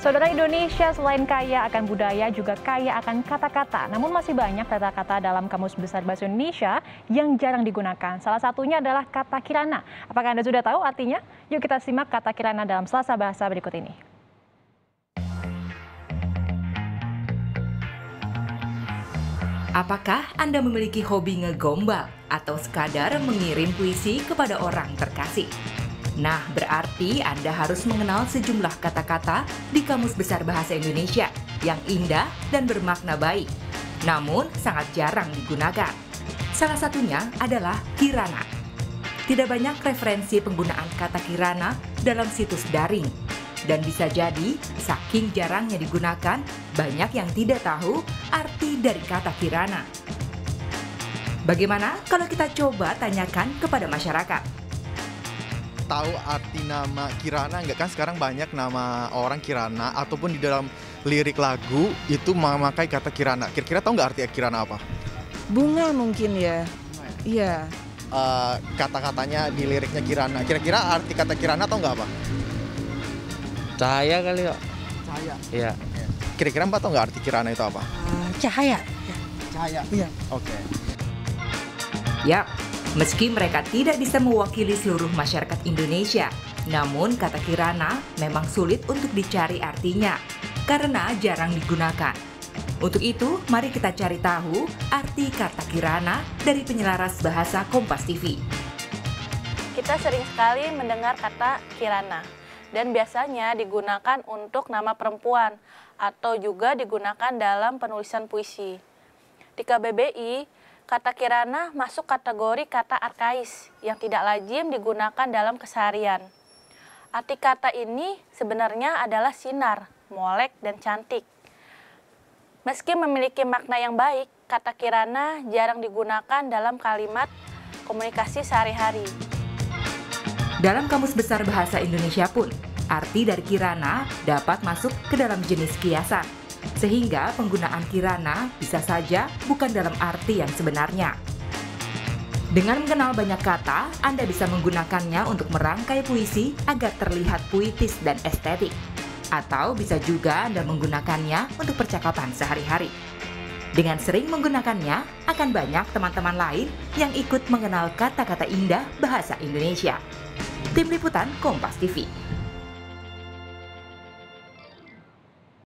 Saudara Indonesia selain kaya akan budaya juga kaya akan kata-kata. Namun masih banyak kata-kata dalam Kamus Besar Bahasa Indonesia yang jarang digunakan. Salah satunya adalah kata kirana. Apakah Anda sudah tahu artinya? Yuk kita simak kata kirana dalam Selasa Bahasa berikut ini. Apakah Anda memiliki hobi ngegombal atau sekadar mengirim puisi kepada orang terkasih? Nah, berarti Anda harus mengenal sejumlah kata-kata di Kamus Besar Bahasa Indonesia yang indah dan bermakna baik, namun sangat jarang digunakan. Salah satunya adalah kirana. Tidak banyak referensi penggunaan kata kirana dalam situs daring, dan bisa jadi saking jarangnya digunakan, banyak yang tidak tahu arti dari kata kirana. Bagaimana kalau kita coba tanyakan kepada masyarakat? Tahu arti nama Kirana enggak kan sekarang banyak nama orang Kirana ataupun di dalam lirik lagu itu memakai kata Kirana. Kira-kira tahu nggak arti Kirana apa? Bunga mungkin ya. Iya. Uh, kata-katanya di liriknya Kirana. Kira-kira arti kata Kirana tahu nggak apa? Cahaya kali kok. Cahaya. Iya. Kira-kira Mbak tahu nggak arti Kirana itu apa? Uh, cahaya. Cahaya. Iya. Oke. Okay. Ya, Meski mereka tidak bisa mewakili seluruh masyarakat Indonesia, namun kata kirana memang sulit untuk dicari artinya karena jarang digunakan. Untuk itu, mari kita cari tahu arti kata kirana dari penyelaras bahasa Kompas TV. Kita sering sekali mendengar kata kirana dan biasanya digunakan untuk nama perempuan atau juga digunakan dalam penulisan puisi. Di KBBI, Kata kirana masuk kategori kata arkais yang tidak lazim digunakan dalam keseharian. Arti kata ini sebenarnya adalah sinar, molek, dan cantik. Meski memiliki makna yang baik, kata kirana jarang digunakan dalam kalimat komunikasi sehari-hari. Dalam Kamus Besar Bahasa Indonesia pun, arti dari kirana dapat masuk ke dalam jenis kiasan sehingga penggunaan kirana bisa saja bukan dalam arti yang sebenarnya. Dengan mengenal banyak kata, Anda bisa menggunakannya untuk merangkai puisi agar terlihat puitis dan estetik. Atau bisa juga Anda menggunakannya untuk percakapan sehari-hari. Dengan sering menggunakannya, akan banyak teman-teman lain yang ikut mengenal kata-kata indah bahasa Indonesia. Tim Liputan Kompas TV